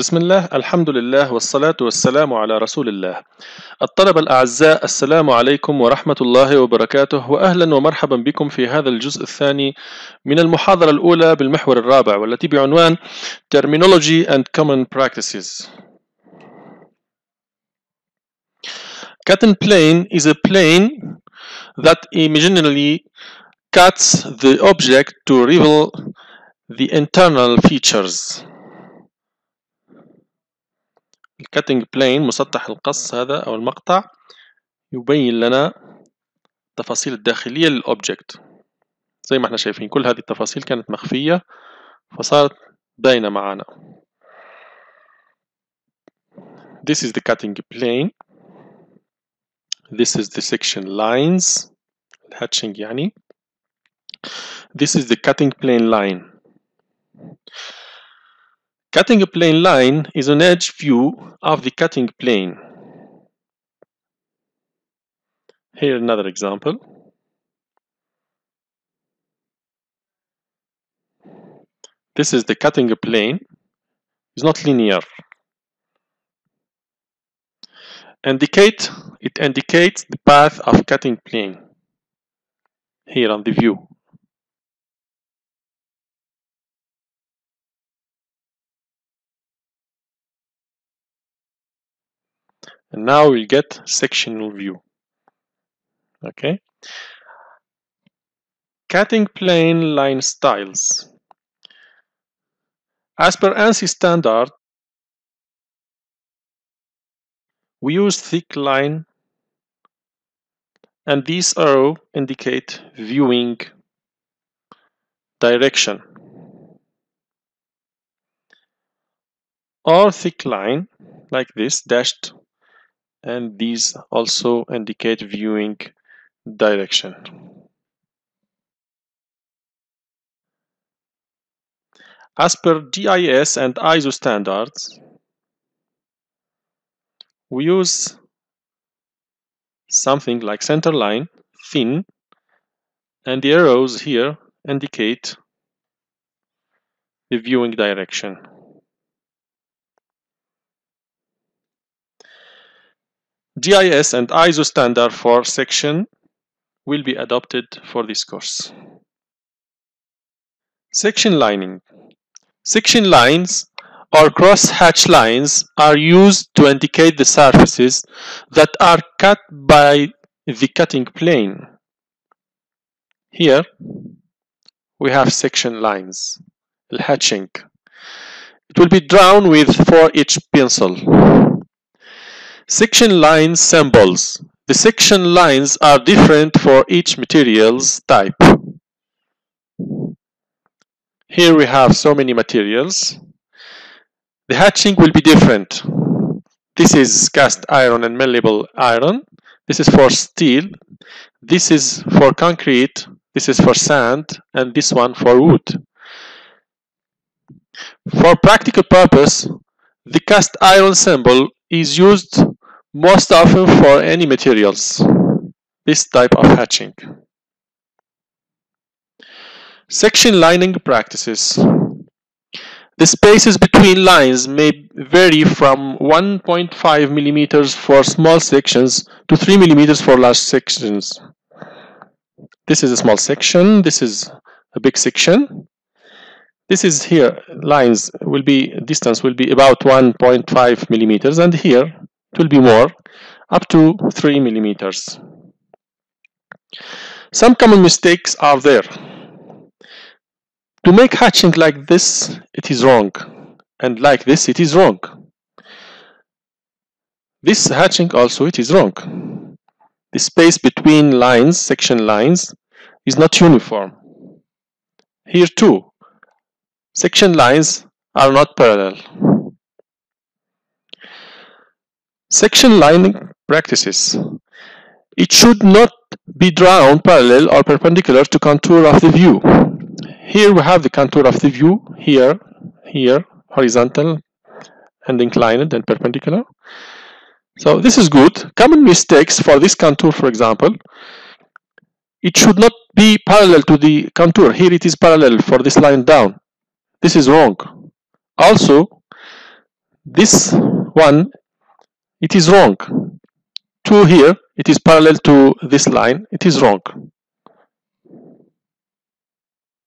بسم الله الحمد لله والصلاة والسلام على رسول الله. الطلبة الأعزاء السلام عليكم ورحمة الله وبركاته وأهلا ومرحبا بكم في هذا الجزء الثاني من المحاضرة الأولى بالمحور الرابع والتي بعنوان Terminology and Common Practices. Cutting plane is a plane that imaginally cuts the object to reveal the internal features. الكاتنج بلين مسطح القص هذا أو المقطع يبين لنا التفاصيل الداخلية للأوبجكت زي ما إحنا شايفين كل هذه التفاصيل كانت مخفية فصارت باينة معانا. This is the cutting plane. This is the section lines. الهاتشنج يعني. This is the cutting plane line. Cutting a plane line is an edge view of the cutting plane. Here another example. This is the cutting plane. It's not linear. Indicate it indicates the path of cutting plane here on the view. And now we get sectional view. Okay. Cutting plane line styles. As per ANSI standard we use thick line and these arrow indicate viewing direction. Or thick line like this dashed and these also indicate viewing direction. As per JIS and ISO standards, we use something like center line, thin, and the arrows here indicate the viewing direction. JIS and ISO standard for section will be adopted for this course. Section lining. Section lines or cross hatch lines are used to indicate the surfaces that are cut by the cutting plane. Here we have section lines, hatching. It will be drawn with 4H pencil. Section line symbols. The section lines are different for each materials type. Here we have so many materials. The hatching will be different. This is cast iron and malleable iron. This is for steel. This is for concrete. This is for sand. And this one for wood. For practical purpose, the cast iron symbol is used most often for any materials, this type of hatching. Section lining practices. The spaces between lines may vary from 1.5 millimeters for small sections to 3 millimeters for large sections. This is a small section, this is a big section. This is here, lines will be, distance will be about 1.5 millimeters and here it will be more up to 3 millimeters. Some common mistakes are there. To make hatching like this it is wrong and like this it is wrong. This hatching also it is wrong. The space between lines section lines is not uniform. Here too section lines are not parallel Section lining practices. It should not be drawn parallel or perpendicular to contour of the view. Here we have the contour of the view, here, here, horizontal and inclined and perpendicular. So this is good. Common mistakes for this contour, for example, it should not be parallel to the contour. Here it is parallel for this line down. This is wrong. Also, this one it is wrong. 2 here it is parallel to this line. It is wrong